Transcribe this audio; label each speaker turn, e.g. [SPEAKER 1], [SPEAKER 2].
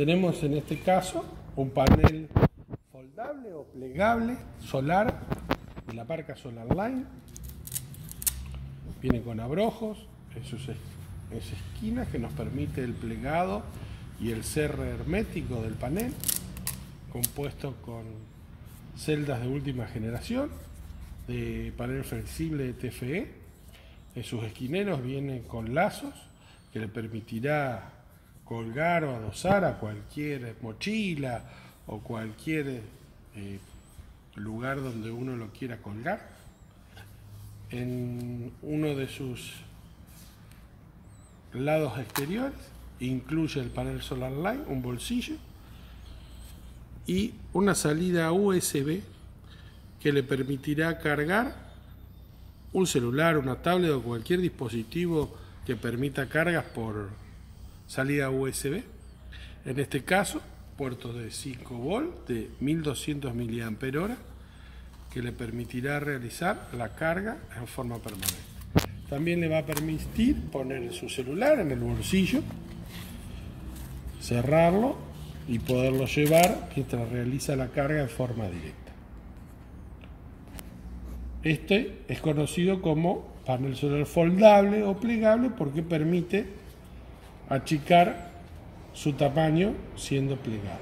[SPEAKER 1] Tenemos en este caso un panel foldable o plegable solar de la marca Solarline. Viene con abrojos en sus, esquinas que nos permite el plegado y el cierre hermético del panel, compuesto con celdas de última generación, de panel flexible de TFE. En sus esquineros vienen con lazos que le permitirá colgar o adosar a cualquier mochila o cualquier eh, lugar donde uno lo quiera colgar. En uno de sus lados exteriores incluye el panel solar line, un bolsillo y una salida USB que le permitirá cargar un celular, una tablet o cualquier dispositivo que permita cargas por salida USB. En este caso, puerto de 5 volt de 1200 mAh que le permitirá realizar la carga en forma permanente. También le va a permitir poner su celular en el bolsillo, cerrarlo y poderlo llevar mientras realiza la carga en forma directa. Este es conocido como panel solar foldable o plegable porque permite achicar su tamaño siendo plegado.